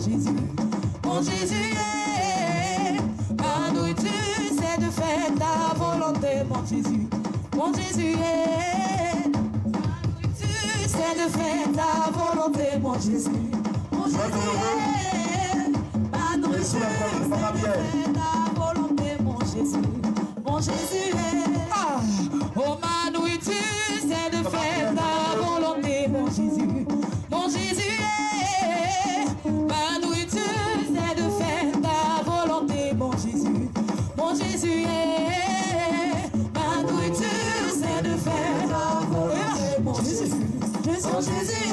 Jésus, mon Jésus, est, ta nourriture, c'est de faire ta volonté, mon Jésus, mon Jésus, est, ta nourriture, c'est de faire ta volonté, mon Jésus, mon Jésus, est, ta nourriture, c'est de faire ta volonté, mon Jésus, mon Jésus, ah, oh ma nourriture, c'est de faire ta volonté, mon Jésus, mon Jésus. Jésus.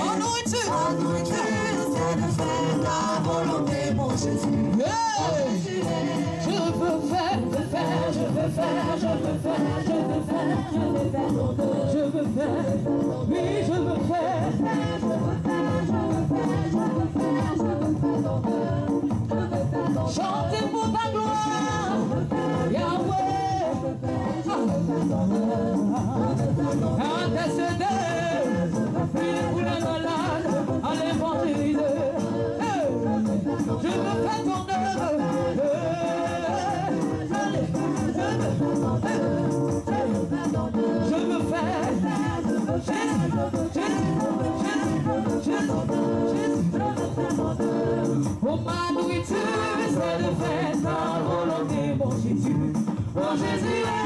En nous es-tu En nous C'est de faire ta volonté, mon Jésus. Hey! Je veux faire, je veux faire, je veux faire, je veux faire, je veux faire, je veux faire, je veux faire, oui, je veux faire, je veux faire. Mon Jésus.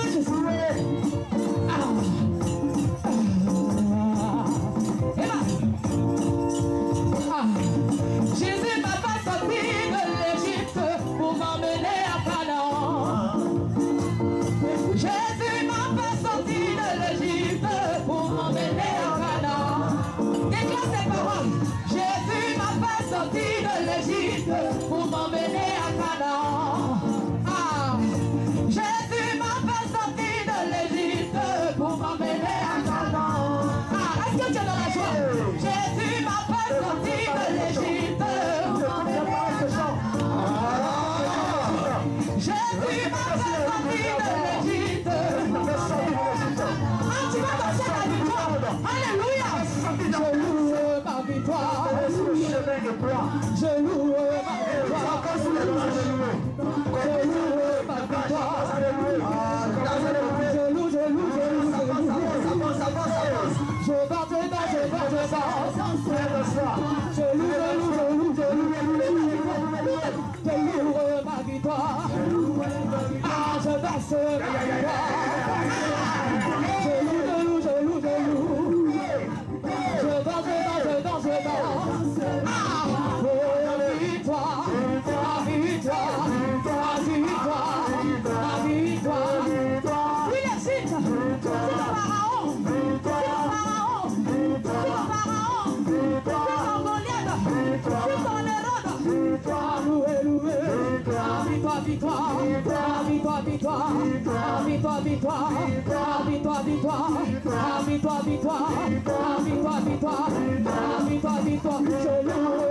pour m'emmener à Canaan. Ah. Jésus m'a pas sorti de l'Égypte pour m'emmener à Canaan. Ah, est-ce que tu es dans la joie? Jésus m'a pas sorti de l'Égypte. Jésus m'a pas sorti de l'Égypte. Ah, tu vas danser ta victoire. Alléluia. Je loue ma victoire. Je victoire, ah, victoire, victoire, ah, victoire, victoire, ah, victoire, victoire, ah, victoire, victoire, ah, victoire, victoire. Je loue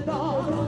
without